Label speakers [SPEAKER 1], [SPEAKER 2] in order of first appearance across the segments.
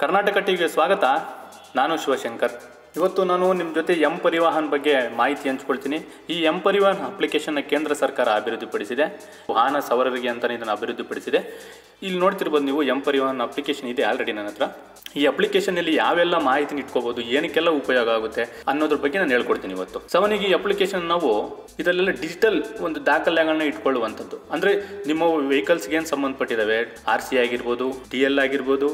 [SPEAKER 1] ಕರ್ನಾಟಕ ಟಿವಿಗೆ ಸ್ವಾಗತ. ನಾನು ಶಿವಶಂಕರ್. ಇವತ್ತು ನಾನು ನಿಮ್ಮ ಜೊತೆ ಎಂ ಪರಿವಾಹನ್ ಬಗ್ಗೆ ಮಾಹಿತಿ ಹಂಚ್ಕೊಳ್ತೀನಿ. ಈ ಎಂ ಪರಿವಾಹನ್ ಅಪ್ಲಿಕೇಶನ್ನ ಕೇಂದ್ರ ಸರ್ಕಾರ ಅಭಿವೃದ್ಧಿಪಡಿಸಿದೆ. ವಾಹನ ಸವಾರರಿಗೆ ಅಂತಲೇ ಇದನ್ನು ಅಭಿವೃದ್ಧಿಪಡಿಸಿದೆ. ಇಲ್ಲಿ ನೋಡ್ತಿರ್ಬೋದು ನೀವು ಎಂ ಪರಿವಾಹನ್ ಅಪ್ಲಿಕೇಶನ್ ಇದೆ ಆಲ್ರೆಡಿ ನನ್ನ ಹತ್ರ. ಈ ಅಪ್ಲಿಕೇಶನಲ್ಲಿ ಯಾವೆಲ್ಲ ಮಾಹಿತಿನ ಇಟ್ಕೋಬೋದು ಏನಕ್ಕೆಲ್ಲ ಉಪಯೋಗ ಆಗುತ್ತೆ ಅನ್ನೋದ್ರ ಬಗ್ಗೆ ನಾನು ಹೇಳ್ಕೊಡ್ತೀನಿ ಇವತ್ತು. ಸವನಿಗೆ ಈ ಅಪ್ಲಿಕೇಶನ್ ನಾವು ಇದರಲ್ಲೆಲ್ಲ ಡಿಜಿಟಲ್ ಒಂದು ದಾಖಲೆಗಳನ್ನ ಇಟ್ಕೊಳ್ಳುವಂಥದ್ದು. ಅಂದರೆ ನಿಮ್ಮ ವೆಹಿಕಲ್ಸ್ಗೆ ಏನು ಸಂಬಂಧಪಟ್ಟಿದ್ದಾವೆ ಆರ್ ಸಿ ಆಗಿರ್ಬೋದು ಡಿ ಎಲ್ ಆಗಿರ್ಬೋದು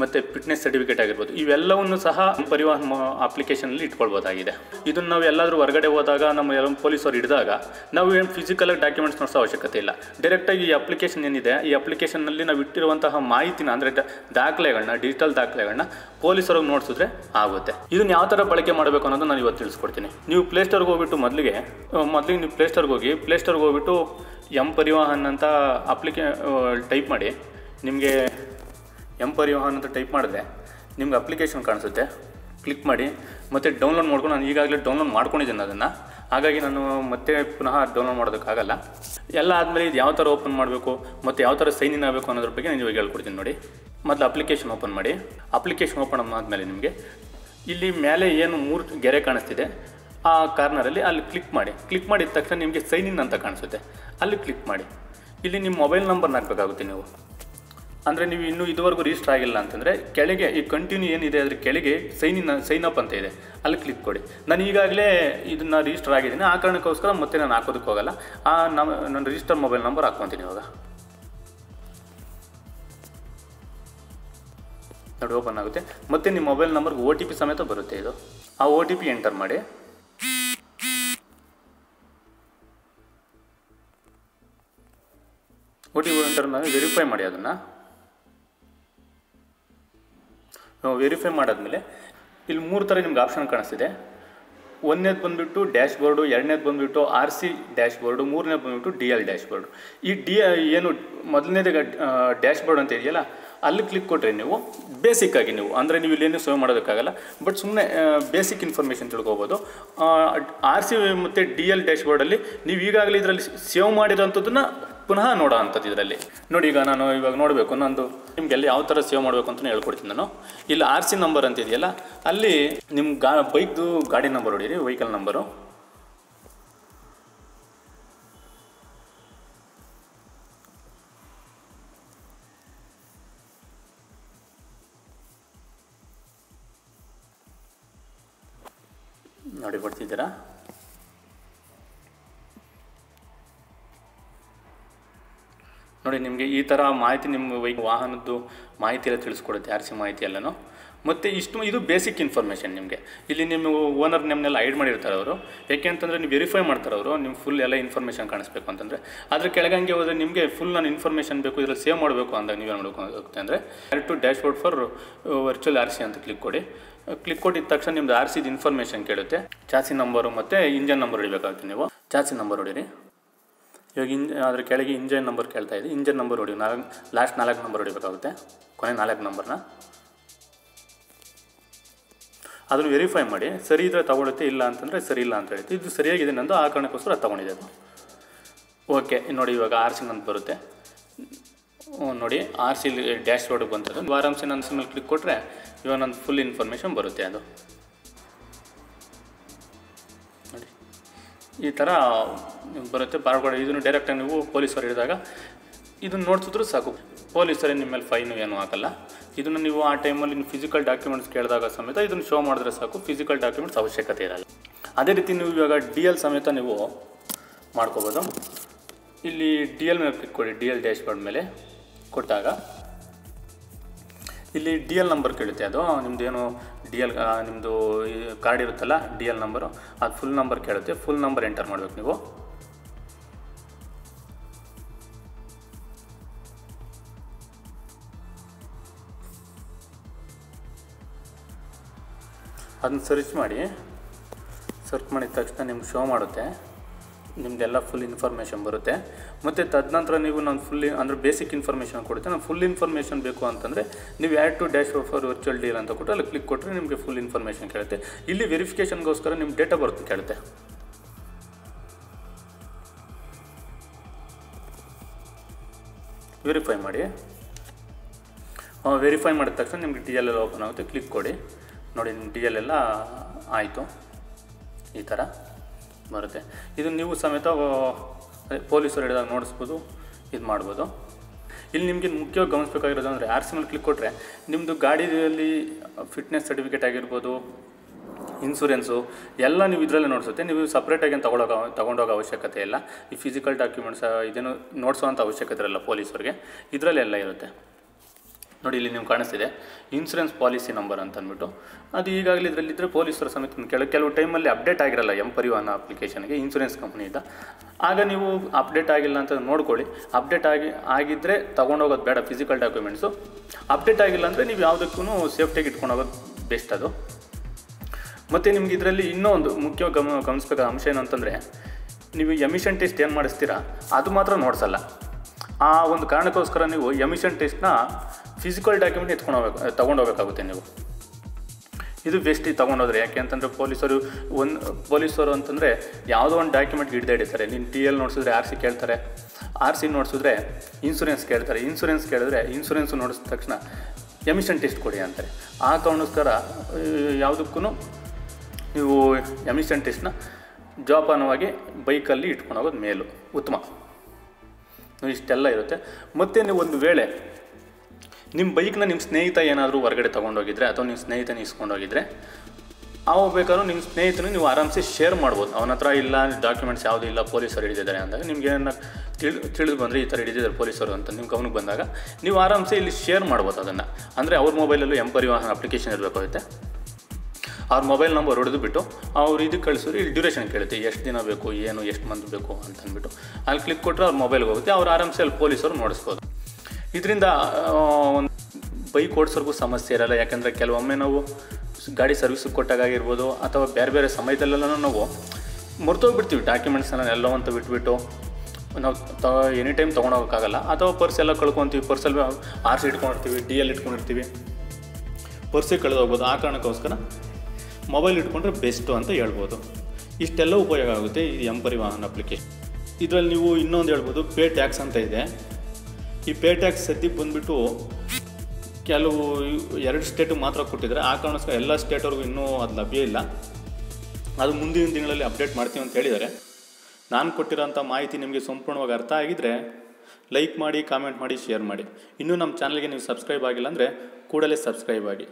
[SPEAKER 1] ಮತ್ತು ಫಿಟ್ನೆಸ್ ಸರ್ಟಿಫಿಕೇಟ್ ಆಗಿರ್ಬೋದು. ಇವೆಲ್ಲವನ್ನು ಸಹ ಪರಿವಾಹನ್ ಅಪ್ಲಿಕೇಶನಲ್ಲಿ ಇಟ್ಕೊಳ್ಬೋದಾಗಿದೆ. ಇದನ್ನು ನಾವು ಎಲ್ಲಾದರೂ ಹೊರಗಡೆ ಹೋದಾಗ, ನಮ್ಮ ಎಲ್ಲ ಪೊಲೀಸರು ಹಿಡಿದಾಗ, ನಾವು ಏನು ಫಿಸಿಕಲ್ ಡಾಕ್ಯುಮೆಂಟ್ಸ್ ನೋಡಿಸೋ ಅವಶ್ಯಕತೆ ಇಲ್ಲ. ಡೈರೆಕ್ಟಾಗಿ ಈ ಅಪ್ಲಿಕೇಶನ್ ಏನಿದೆ, ಈ ಅಪ್ಲಿಕೇಶನ್ನಲ್ಲಿ ನಾವು ಇಟ್ಟಿರುವಂತಹ ಮಾಹಿತಿನ, ಅಂದರೆ ದಾಖಲೆಗಳನ್ನ ಡಿಜಿಟಲ್ ದಾಖಲೆಗಳನ್ನ ಪೊಲೀಸರಿಗೆ ನೋಡಿಸಿದ್ರೆ ಆಗುತ್ತೆ. ಇದನ್ನು ಯಾವ ಥರ ಬಳಕೆ ಮಾಡಬೇಕು ಅನ್ನೋದು ನಾನು ಇವತ್ತು ತಿಳಿಸ್ಕೊಡ್ತೀನಿ. ನೀವು ಪ್ಲೇಸ್ಟೋರ್ಗೆ ಹೋಗ್ಬಿಟ್ಟು ಮೊದಲಿಗೆ ಮೊದಲಿಗೆ ನೀವು ಪ್ಲೇಸ್ಟೋರ್ಗೆ ಹೋಗಿ ಪ್ಲೇಸ್ಟೋರ್ಗೆ ಹೋಗ್ಬಿಟ್ಟು ಎಂ ಪರಿವಾಹನ್ ಅಂತ ಅಪ್ಲಿಕೇ ಟೈಪ್ ಮಾಡಿ, ನಿಮಗೆ ಎಂ ಅಂತ ಟೈಪ್ ಮಾಡಿದ್ರೆ ನಿಮ್ಗೆ ಅಪ್ಲಿಕೇಶನ್ ಕಾಣಿಸುತ್ತೆ. ಕ್ಲಿಕ್ ಮಾಡಿ, ಮತ್ತು ಡೌನ್ಲೋಡ್ ಮಾಡ್ಕೊಂಡು ನಾನು ಈಗಾಗಲೇ ಡೌನ್ಲೋಡ್ ಮಾಡ್ಕೊಂಡಿದ್ದೀನಿ ಅದನ್ನು. ಹಾಗಾಗಿ ನಾನು ಮತ್ತೆ ಪುನಃ ಡೌನ್ಲೋಡ್ ಮಾಡೋದಕ್ಕಾಗಲ್ಲ ಎಲ್ಲ ಆದಮೇಲೆ ಇದು ಯಾವ ಥರ ಓಪನ್ ಮಾಡಬೇಕು, ಮತ್ತು ಯಾವ ಥರ ಸೈನ್ ಇನ್ ಆಗಬೇಕು ಅನ್ನೋದ್ರ ಬಗ್ಗೆ ನಾನು ಇವಾಗ ಹೇಳ್ಕೊಡ್ತೀನಿ ನೋಡಿ. ಮೊದಲು ಅಪ್ಲಿಕೇಶನ್ ಓಪನ್ ಮಾಡಿ. ಅಪ್ಲಿಕೇಶನ್ ಓಪನ್ ಆದಮೇಲೆ ನಿಮಗೆ ಇಲ್ಲಿ ಮೇಲೆ ಏನು ಮೂರು ಗೆರೆ ಕಾಣಿಸ್ತಿದೆ. ಆ ಕಾರ್ನರಲ್ಲಿ ಅಲ್ಲಿ ಕ್ಲಿಕ್ ಮಾಡಿ. ಕ್ಲಿಕ್ ಮಾಡಿದ ತಕ್ಷಣ ನಿಮಗೆ ಸೈನ್ ಇನ್ ಅಂತ ಕಾಣಿಸುತ್ತೆ. ಅಲ್ಲಿ ಕ್ಲಿಕ್ ಮಾಡಿ. ಇಲ್ಲಿ ನಿಮ್ಮ ಮೊಬೈಲ್ ನಂಬರ್ನ ಹಾಕಬೇಕಾಗುತ್ತೆ ನೀವು. ಅಂದರೆ ನೀವು ಇನ್ನೂ ಇದುವರೆಗೂ ರಿಜಿಸ್ಟರ್ ಆಗಿಲ್ಲ ಅಂತಂದರೆ ಕೆಳಗೆ ಈ ಕಂಟಿನ್ಯೂ ಏನಿದೆ ಅದ್ರ ಕೆಳಗೆ ಸೈನ್ ಇನ್ ಸೈನ್ ಅಪ್ ಅಂತ ಇದೆ. ಅಲ್ಲಿ ಕ್ಲಿಕ್ ಕೊಡಿ. ನಾನು ಈಗಾಗಲೇ ಇದನ್ನು ರಿಜಿಸ್ಟರ್ ಆಗಿದ್ದೀನಿ. ಆ ಕಾರಣಕ್ಕೋಸ್ಕರ ಮತ್ತೆ ನಾನು ಹಾಕೋದಕ್ಕೆ ಹೋಗಲ್ಲ. ಆ ನಮ್ಮ ನನ್ನ ರಿಜಿಸ್ಟರ್ ಮೊಬೈಲ್ ನಂಬರ್ ಹಾಕ್ಕೊತೀನಿ ಇವಾಗ. ನೋಡಿ ಓಪನ್ ಆಗುತ್ತೆ. ಮತ್ತೆ ನಿಮ್ಮ ಮೊಬೈಲ್ ನಂಬರ್ಗೆ ಒ ಟಿ ಪಿ ಸಮೇತ ಬರುತ್ತೆ ಇದು. ಆ ಓ ಟಿ ಪಿ ಎಂಟರ್ ಮಾಡಿ. ಓ ಟಿ ಪಿ ಎಂಟರ್ ಮಾಡಿ ವೆರಿಫೈ ಮಾಡಿ ಅದನ್ನು. ವೆರಿಫೈ ಮಾಡಾದಮೇಲೆ ಇಲ್ಲಿ ಮೂರು ಥರ ನಿಮ್ಗೆ ಆಪ್ಷನ್ ಕಾಣಿಸ್ತಿದೆ. ಒಂದನೇದು ಬಂದುಬಿಟ್ಟು ಡ್ಯಾಶ್ ಬೋರ್ಡು ಎರಡನೇದು ಬಂದುಬಿಟ್ಟು ಆರ್ ಸಿ ಡ್ಯಾಶ್ ಬೋರ್ಡು ಮೂರನೇದು ಬಂದುಬಿಟ್ಟು ಡಿ ಎಲ್ ಡ್ಯಾಶ್ ಬೋರ್ಡು ಈ ಡಿ ಏನು ಮೊದಲನೇದು ಡ್ಯಾಶ್ ಬೋರ್ಡ್ ಅಂತ ಇದೆಯಲ್ಲ, ಅಲ್ಲಿ ಕ್ಲಿಕ್ ಕೊಟ್ಟರೆ ನೀವು ಬೇಸಿಕ್ ಆಗಿ ನೀವು, ಅಂದರೆ ನೀವು ಇಲ್ಲೇನು ಸೇವ್ ಮಾಡೋದಕ್ಕಾಗಲ್ಲ ಬಟ್ ಸುಮ್ಮನೆ ಬೇಸಿಕ್ ಇನ್ಫಾರ್ಮೇಷನ್ ತಿಳ್ಕೊಬೋದು. ಆರ್ ಸಿ ಮತ್ತು ಡಿ ಎಲ್ ಡ್ಯಾಶ್ ಬೋರ್ಡಲ್ಲಿ ನೀವು ಈಗಾಗಲೇ ಇದರಲ್ಲಿ ಸೇವ್ ಮಾಡಿರೋಂಥದ್ದನ್ನು ಪುನಃ ನೋಡೋ ಅಂಥದ್ದು ಇದರಲ್ಲಿ. ನೋಡಿ ಈಗ ನಾನು ಇವಾಗ ನೋಡಬೇಕು, ನಂದು ನಿಮಗೆಲ್ಲ ಯಾವ ಥರ ಸೇವ್ ಮಾಡಬೇಕು ಅಂತಲೇ ಹೇಳ್ಕೊಡ್ತೀನಿ ನಾನು. ಇಲ್ಲಿ ಆರ್ ಸಿ ನಂಬರ್ ಅಂತ ಇದೆಯಲ್ಲ ಅಲ್ಲಿ ನಿಮ್ಮ ಗಾ, ಬೈಕ್ದು ಗಾಡಿ ನಂಬರ್ ಹೊಡೀರಿ, ವೆಹಿಕಲ್ ನಂಬರು. ನೋಡಿ, ಬರ್ತಿದ್ದೀರಾ? ನೋಡಿ, ನಿಮಗೆ ಈ ಥರ ಮಾಹಿತಿ ನಿಮ್ಮ ವೈ, ವಾಹನದ್ದು ಮಾಹಿತಿ ಎಲ್ಲ ತಿಳಿಸ್ಕೊಡುತ್ತೆ, ಆರ್ ಸಿ ಮಾಹಿತಿ ಎಲ್ಲನೂ. ಮತ್ತು ಇಷ್ಟು, ಇದು ಬೇಸಿಕ್ ಇನ್ಫಾರ್ಮೇಷನ್ ನಿಮಗೆ. ಇಲ್ಲಿ ನಿಮ್ಮ ಓನರ್ ನಿಮ್ಮನ್ನೆಲ್ಲ ಐಡ್ ಮಾಡಿರ್ತಾರೆ ಅವರು. ಯಾಕೆ ಅಂತಂದರೆ ನೀವು ವೆರಿಫೈ ಮಾಡ್ತಾರೆ ಅವರು ನಿಮ್ಮ ಫುಲ್ ಎಲ್ಲ ಇನ್ಫಾರ್ಮೇಷನ್ ಕಾಣಿಸ್ಬೇಕು ಅಂತಂದರೆ. ಅದ್ರ ಕೆಳಗಂಗೆ ಹೋದರೆ ನಿಮಗೆ ಫುಲ್ ನಾನು ಇನ್ಫಾರ್ಮೇಷನ್ ಬೇಕು, ಇದರಲ್ಲಿ ಸೇವ್ ಮಾಡಬೇಕು ಅಂದಾಗ ನೀವೇನು ಮಾಡಬೇಕು ಅಂದರೆ direct dashboard for virtual R C ಅಂತ ಕ್ಲಿಕ್ ಕೊಡಿ. ಕ್ಲಿಕ್ ಕೊಟ್ಟಿದ ತಕ್ಷಣ ನಿಮ್ದು ಆರ್ ಸಿದು ಇನ್ಫಾರ್ಮೇಷನ್ ಕೇಳುತ್ತೆ. ಚಾಸಿ ನಂಬರು ಮತ್ತು ಇಂಜನ್ ನಂಬರ್ ಹೊಡಿಬೇಕಾಗುತ್ತೆ ನೀವು. ಚಾಸಿ ನಂಬರ್ ಹೊಡೀರಿ. ಇವಾಗ ಇಂಜ ಅದ್ರ ಕೆಳಗೆ ಇಂಜನ್ ನಂಬರ್ ಕೇಳ್ತಾ ಇದೆ ಇಂಜನ್ ನಂಬರ್ ಹೊಡಿ ನಾಲ್ಕು ಲಾಸ್ಟ್ ನಾಲ್ಕು ನಂಬರ್ ಹೊಡಿಬೇಕಾಗುತ್ತೆ. ಕೊನೆ ನಾಲ್ಕು ನಂಬರ್ನ. ಅದನ್ನು ವೆರಿಫೈ ಮಾಡಿ, ಸರಿ ಇದ್ರೆ ತೊಗೊಳುತ್ತೆ ಇಲ್ಲ ಅಂತಂದರೆ ಸರಿ ಇಲ್ಲ ಅಂತ ಹೇಳುತ್ತೆ ಇದು ಸರಿಯಾಗಿದೆ, ನಂದು ಆ ಕಾರಣಕ್ಕೋಸ್ಕರ ತೊಗೊಂಡಿದೆ ಅದು ಓಕೆ ನೋಡಿ ಇವಾಗ ಆರ್ ಸಿ ನಂದು ಬರುತ್ತೆ. ನೋಡಿ ಆರ್ ಸಿ ಡ್ಯಾಶ್ ಬೋರ್ಡಿಗೆ ಬಂತದ್ದು ಆರಾಮ್ಸೆ ನನ್ನ ಸಿಮ್ಮಲ್ಲಿ ಕ್ಲಿಕ್ ಕೊಟ್ಟರೆ ಇವಾಗ ನಂದು ಫುಲ್ ಇನ್ಫಾರ್ಮೇಷನ್ ಬರುತ್ತೆ ಅದು. ಈ ಥರ ಬರುತ್ತೆ. ಬಾರ್ಗೋಡೆ, ಇದನ್ನು ಡೈರೆಕ್ಟಾಗಿ ನೀವು ಪೊಲೀಸರು ಹಿಡಿದಾಗ ಇದನ್ನು ನೋಡ್ತಿದ್ರು ಸಾಕು. ಪೊಲೀಸರೇ ನಿಮ್ಮ ಮೇಲೆ ಫೈನು ಏನೂ ಹಾಕಲ್ಲ ಇದನ್ನು ನೀವು ಆ ಟೈಮಲ್ಲಿ ಫಿಸಿಕಲ್ ಡಾಕ್ಯುಮೆಂಟ್ಸ್ ಕೇಳಿದಾಗ ಸಮೇತ ಇದನ್ನು ಶೋ ಮಾಡಿದ್ರೆ ಸಾಕು. ಫಿಸಿಕಲ್ ಡಾಕ್ಯುಮೆಂಟ್ಸ್ ಅವಶ್ಯಕತೆ ಇರಲ್ಲ. ಅದೇ ರೀತಿ ನೀವು ಇವಾಗ ಡಿ ಎಲ್ ಸಮೇತ ನೀವು ಮಾಡ್ಕೋಬೋದು. ಇಲ್ಲಿ ಡಿ ಎಲ್ ಮೇಲೆ ಕ್ಲಿಕ್ ಕೊಡಿ. ಡಿ ಎಲ್ ಡ್ಯಾಶ್ ಬೋರ್ಡ್ ಮೇಲೆ ಕೊಟ್ಟಾಗ. ಇಲ್ಲಿ ಡಿ ಎಲ್ ನಂಬರ್ ಕೇಳುತ್ತೆ ಅದು. ನಿಮ್ಮದೇನು ಡಿ ಎಲ್ ನಿಮ್ಮದು ಕಾರ್ಡ್ ಇರುತ್ತಲ್ಲ ಡಿ ಎಲ್ ನಂಬರು ಅದು ಫುಲ್ ನಂಬರ್ ಕೇಳುತ್ತೆ. ಫುಲ್ ನಂಬರ್ ಎಂಟರ್ ಮಾಡಬೇಕು ನೀವು. ಅದನ್ನ ಸರ್ಚ್ ಮಾಡಿ. ಸರ್ಚ್ ಮಾಡಿದ ತಕ್ಷಣ ನಿಮ್ಗೆ ಶೋ ಮಾಡುತ್ತೆ. ನಿಮ್ಮದೆಲ್ಲ ಫುಲ್ ಇನ್ಫಾರ್ಮೇಷನ್ ಬರುತ್ತೆ. ಮತ್ತು ತದನಂತರ ನೀವು ನಾನು ಫುಲ್ ಅಂದರೆ ಬೇಸಿಕ್ ಇನ್ಫಾರ್ಮೇಷನ್ ಕೊಡುತ್ತೆ. ನಾನು ಫುಲ್ ಇನ್ಫಾರ್ಮೇಷನ್ ಬೇಕು ಅಂತಂದರೆ ನೀವು add to dash for virtual D L ಅಂತ ಕೊಟ್ಟು ಅಲ್ಲಿ ಕ್ಲಿಕ್ ಕೊಟ್ಟರೆ ನಿಮಗೆ ಫುಲ್ ಇನ್ಫಾರ್ಮೇಷನ್ ಕೇಳುತ್ತೆ. ಇಲ್ಲಿ ವೆರಿಫಿಕೇಷನ್ಗೋಸ್ಕರ ನಿಮ್ಮ ಡೇಟಾ ಆಫ್ ಬರ್ತ್ ಕೇಳುತ್ತೆ. ವೆರಿಫೈ ಮಾಡಿ. ವೆರಿಫೈ ಮಾಡಿದ ತಕ್ಷಣ ನಿಮಗೆ ಡಿ ಎಲ್ ಎಲ್ಲ ಓಪನ್ ಆಗುತ್ತೆ. ಕ್ಲಿಕ್ ಕೊಡಿ. ನೋಡಿ ನಿಮ್ಮ ಡಿ ಎಲ್ ಎಲ್ಲ ಆಯಿತು. ಈ ಥರ ಬರುತ್ತೆ. ಇದು ನೀವು ಸಮೇತ ಪೊಲೀಸರು ಹಿಡಿದಾಗ ನೋಡಿಸ್ಬೋದು, ಇದು ಮಾಡ್ಬೋದು. ಇಲ್ಲಿ ನಿಮಗೆ ಮುಖ್ಯವಾಗಿ ಗಮನಿಸಬೇಕಾಗಿರೋದು ಅಂದರೆ, ಆರ್ ಸಿ ಮೇಲೆ ಕ್ಲಿಕ್ ಕೊಟ್ಟರೆ ನಿಮ್ಮದು ಗಾಡಿಯಲ್ಲಿ ಫಿಟ್ನೆಸ್ ಸರ್ಟಿಫಿಕೇಟ್ ಆಗಿರ್ಬೋದು ಇನ್ಸೂರೆನ್ಸು ಎಲ್ಲ ನೀವು ಇದರಲ್ಲೇ ನೋಡಿಸುತ್ತೆ. ನೀವು ಸಪ್ರೇಟಾಗಿ ಏನು ತಗೊಳ್ಳೋಕೆ ತೊಗೊಂಡೋಗೋ ಅವಶ್ಯಕತೆ ಇಲ್ಲ. ಈ ಫಿಸಿಕಲ್ ಡಾಕ್ಯುಮೆಂಟ್ಸ್ ಇದೇನು ನೋಡಿಸೋವಂಥ ಅವಶ್ಯಕತೆ ಇರಲ್ಲ ಪೊಲೀಸರಿಗೆ. ಇದರಲ್ಲೆಲ್ಲ ಇರುತ್ತೆ. ನೋಡಿ, ಇಲ್ಲಿ ನೀವು ಕಾಣಿಸ್ತಿದೆ. ಇನ್ಸೂರೆನ್ಸ್ ಪಾಲಿಸಿ ನಂಬರ್ ಅಂತ ಅಂದ್ಬಿಟ್ಟು ಅದು ಈಗಾಗಲೇ ಇದರಲ್ಲಿದ್ದರೆ ಪೊಲೀಸರ ಸಮೇತ ಕೆಲವು ಕೆಲವು ಟೈಮಲ್ಲಿ ಅಪ್ಡೇಟ್ ಆಗಿರಲ್ಲ ಎಂ ಪರಿವಾಹನ ಅಪ್ಲಿಕೇಶನ್ಗೆ ಇನ್ಸೂರೆನ್ಸ್ ಕಂಪ್ನಿಯಿಂದ ಆಗ ನೀವು ಅಪ್ಡೇಟ್ ಆಗಿಲ್ಲ ಅಂತ ನೋಡ್ಕೊಳ್ಳಿ. ಅಪ್ಡೇಟ್ ಆಗಿ ಆಗಿದ್ದರೆ ತೊಗೊಂಡೋಗೋದು ಬೇಡ ಫಿಸಿಕಲ್ ಡಾಕ್ಯುಮೆಂಟ್ಸು ಅಪ್ಡೇಟ್ ಆಗಿಲ್ಲ ಅಂದರೆ ನೀವು ಯಾವುದಕ್ಕೂ ಸೇಫ್ಟಿಯಾಗಿ ಇಟ್ಕೊಂಡು ಹೋಗೋದು ಬೆಸ್ಟ್ ಅದು. ಮತ್ತು ನಿಮ್ಗೆ ಇದರಲ್ಲಿ ಇನ್ನೂ ಒಂದು ಮುಖ್ಯ ಗಮ, ಗಮನಿಸ್ಬೇಕಾದ ಅಂಶ ಏನು ಅಂತಂದರೆ, ನೀವು ಎಮಿಷನ್ ಟೆಸ್ಟ್ ಏನು ಮಾಡಿಸ್ತೀರಾ, ಅದು ಮಾತ್ರ ನೋಡಿಸಲ್ಲ. ಆ ಒಂದು ಕಾರಣಕ್ಕೋಸ್ಕರ ನೀವು ಎಮಿಷನ್ ಟೆಸ್ಟ್ನ ಫಿಸಿಕಲ್ ಡಾಕ್ಯುಮೆಂಟ್ ಎತ್ಕೊಂಡು ಹೋಗ್ಬೇಕು ತೊಗೊಂಡೋಗ್ಬೇಕಾಗುತ್ತೆ ನೀವು. ಇದು ಬೆಸ್ಟ್ ತೊಗೊಂಡೋದ್ರೆ ಯಾಕೆ ಅಂತಂದರೆ ಪೊಲೀಸರು ಒಂದು, ಪೊಲೀಸರು ಅಂತಂದರೆ ಯಾವುದೋ ಒಂದು ಡಾಕ್ಯುಮೆಂಟ್ ಹಿಡ್ದೇ ಹಿಡಿತಾರೆ. ನೀನು ಟಿ ಎಲ್ ನೋಡಿಸಿದ್ರೆ ಆರ್ ಸಿ ಕೇಳ್ತಾರೆ. ಆರ್ ಸಿ ನೋಡಿಸಿದ್ರೆ ಇನ್ಸೂರೆನ್ಸ್ ಕೇಳ್ತಾರೆ. ಇನ್ಸೂರೆನ್ಸ್ ಕೇಳಿದ್ರೆ ಇನ್ಸೂರೆನ್ಸ್ ನೋಡಿಸಿದ ತಕ್ಷಣ ಎಮಿಷನ್ ಟೆಸ್ಟ್ ಕೊಡಿ ಅಂತಾರೆ. ಆ ಕಾರಣಕ್ಕೋಸ್ಕರ ಯಾವುದಕ್ಕೂ ನೀವು ಎಮಿಷನ್ ಟೆಸ್ಟ್ನ ಜೋಪಾನವಾಗಿ ಬೈಕಲ್ಲಿ ಇಟ್ಕೊಂಡು ಹೋಗೋದು ಮೇಲು, ಉತ್ತಮ. ಇಷ್ಟೆಲ್ಲ ಇರುತ್ತೆ. ಮತ್ತು ನೀವು ಒಂದು ವೇಳೆ ನಿಮ್ಮ ಬೈಕ್ನ ನಿಮ್ಮ ಸ್ನೇಹಿತ ಏನಾದರೂ ಹೊರಗಡೆ ತೊಗೊಂಡೋಗಿದ್ರೆ ಅಥವಾ ನಿಮ್ಮ ಸ್ನೇಹಿತನ ಇಸ್ಕೊಂಡೋಗಿದ್ರೆ ಅವಾಗ ಬೇಕಾದ್ರೂ ನಿಮ್ಮ ಸ್ನೇಹಿತನು ನೀವು ಆರಾಮ್ಸೆ ಶೇರ್ ಮಾಡ್ಬೋದು. ಅವನ ಹತ್ರ ಇಲ್ಲ ಡಾಕ್ಯುಮೆಂಟ್ಸ್ ಯಾವುದೂ ಇಲ್ಲ, ಪೊಲೀಸರು ಹಿಡಿದಿದ್ದಾರೆ ಅಂದಾಗ ನಿಮ್ಗೆ ಏನನ್ನ ತಿಳಿ, ತಿಳಿದು ಬಂದರೆ ಈ ಥರ ಹಿಡಿದಿದ್ದಾರೆ ಪೊಲೀಸರು ಅಂತ ನಿಮ್ಮ ಗಮನಕ್ಕೆ ಬಂದಾಗ ನೀವು ಆರಾಮ್ಸೆ ಇಲ್ಲಿ ಶೇರ್ ಮಾಡ್ಬೋದು ಅದನ್ನು. ಅಂದರೆ ಅವ್ರ ಮೊಬೈಲಲ್ಲೂ ಎಂ ಪರಿವಾಹನ ಅಪ್ಲಿಕೇಶನ್ ಇರಬೇಕಾಗುತ್ತೆ. ಅವ್ರ ಮೊಬೈಲ್ ನಂಬರ್ ಹೊಡೆದುಬಿಟ್ಟು ಅವ್ರು ಇದಕ್ಕೆ ಕಳಿಸಿದ್ರೆ ಇಲ್ಲಿ ಡ್ಯೂರೇಷನ್ ಕೇಳುತ್ತೆ. ಎಷ್ಟು ದಿನ ಬೇಕು, ಏನು, ಎಷ್ಟು ಮಂತ್ ಬೇಕು ಅಂತ ಅಂದ್ಬಿಟ್ಟು ಅಲ್ಲಿ ಕ್ಲಿಕ್ ಕೊಟ್ಟರೆ ಅವ್ರ ಮೊಬೈಲ್ಗೆ ಹೋಗುತ್ತೆ. ಅವ್ರು ಆರಾಮ್ಸೆ ಅಲ್ಲಿ ಪೊಲೀಸರು ನೋಡಿಸ್ಬೋದು. ಇದರಿಂದ ಒಂದು ಬೈಕ್ ಓಡಿಸೋರ್ಗೂ ಸಮಸ್ಯೆ ಇರಲ್ಲ. ಯಾಕಂದರೆ ಕೆಲವೊಮ್ಮೆ ನಾವು ಗಾಡಿ ಸರ್ವಿಸಿಗೆ ಕೊಟ್ಟಾಗಿರ್ಬೋದು ಅಥವಾ ಬೇರೆ ಬೇರೆ ಸಮಯದಲ್ಲೆಲ್ಲ ನಾವು ಮರ್ತೋಗ್ಬಿಡ್ತೀವಿ. ಡಾಕ್ಯುಮೆಂಟ್ಸ್ನ ಎಲ್ಲೋ ಅಂತ ಬಿಟ್ಬಿಟ್ಟು ನಾವು ತ ಎನಿ ಟೈಮ್ ತೊಗೊಂಡೋಗೋಕ್ಕಾಗಲ್ಲ. ಅಥವಾ ಪರ್ಸ್ ಎಲ್ಲ ಕಳ್ಕೊತೀವಿ. ಪರ್ಸಲ್ಲಿ ಆರ್ ಸಿ ಇಟ್ಕೊಂಡಿರ್ತೀವಿ ಡಿ ಎಲ್ ಇಟ್ಕೊಂಡಿರ್ತೀವಿ. ಪರ್ಸಿಗೆ ಕಳೆದೋಗ್ಬೋದು. ಆ ಕಾರಣಕ್ಕೋಸ್ಕರ ಮೊಬೈಲ್ ಇಟ್ಕೊಂಡ್ರೆ ಬೆಸ್ಟು ಅಂತ ಹೇಳ್ಬೋದು. ಇಷ್ಟೆಲ್ಲ ಉಪಯೋಗ ಆಗುತ್ತೆ ಈ ಎಂ ಪರಿವಾಹನ ಅಪ್ಲಿಕೇಶನ್ ಇದರಲ್ಲಿ ನೀವು ಇನ್ನೊಂದು ಹೇಳ್ಬೋದು ಪೇ ಟ್ಯಾಕ್ಸ್ ಅಂತ ಇದೆ. ಈ ಪೇ ಟ್ಯಾಕ್ಸ್ ಸದ್ಯಕ್ಕೆ ಬಂದುಬಿಟ್ಟು ಕೆಲವು ಎರಡು ಸ್ಟೇಟಿಗೆ ಮಾತ್ರ ಕೊಟ್ಟಿದ್ದಾರೆ. ಆ ಕಾರಣಕ್ಕೆ ಎಲ್ಲ ಸ್ಟೇಟವ್ರಿಗೂ ಇನ್ನೂ ಅದು ಲಭ್ಯ ಇಲ್ಲ. ಅದು ಮುಂದಿನ ದಿನಗಳಲ್ಲಿ ಅಪ್ಡೇಟ್ ಮಾಡ್ತೀವಿ ಅಂತ ಹೇಳಿದ್ದಾರೆ. ನಾನು ಕೊಟ್ಟಿರೋಂಥ ಮಾಹಿತಿ ನಿಮಗೆ ಸಂಪೂರ್ಣವಾಗಿ ಅರ್ಥ ಆಗಿದ್ದರೆ ಲೈಕ್ ಮಾಡಿ, ಕಾಮೆಂಟ್ ಮಾಡಿ, ಶೇರ್ ಮಾಡಿ. ಇನ್ನೂ ನಮ್ಮ ಚಾನಲ್ಗೆ ನೀವು ಸಬ್ಸ್ಕ್ರೈಬ್ ಆಗಿಲ್ಲ ಅಂದರೆ ಕೂಡಲೇ ಸಬ್ಸ್ಕ್ರೈಬ್ ಆಗಿ.